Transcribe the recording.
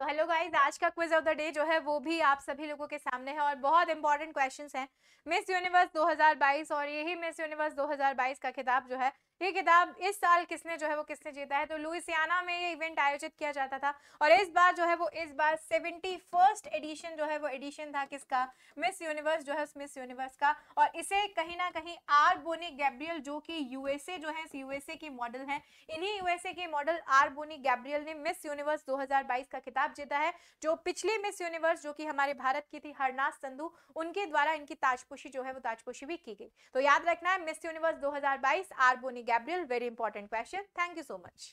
तो hello guys आज का क्विज ऑफ़ द डे जो है वो भी आप सभी लोगों के सामने है और बहुत इंपॉर्टेंट क्वेश्चन हैं। मिस यूनिवर्स 2022 और यही मिस यूनिवर्स 2022 का खिताब जो है ये किताब इस साल किसने जो है वो किसने जीता है? तो लुइसियाना में ये इवेंट आयोजित किया जाता था और इस बार जो है वो इस बार सेवेंटी फ़र्स्ट एडिशन जो है वो एडिशन था किसका? मिस यूनिवर्स जो है उस मिस यूनिवर्स का और इसे कहीं ना कहीं आर बोनी गैब्रियल जो कि यूएसए जो है यूएसए की मॉडल है। इन्हीं यूएसए की मॉडल आर बोनी गैब्रियल ने मिस यूनिवर्स 2022 का खिताब जीता है, जो पिछली मिस यूनिवर्स जो कि हमारे भारत की थी, हरनाथ संधु, उनके द्वारा इनकी ताजपोशी जो है वो ताजपोशी भी की गई। तो याद रखना है Miss Universe 2022 R Bonney Gabriel, very important question. Thank you so much.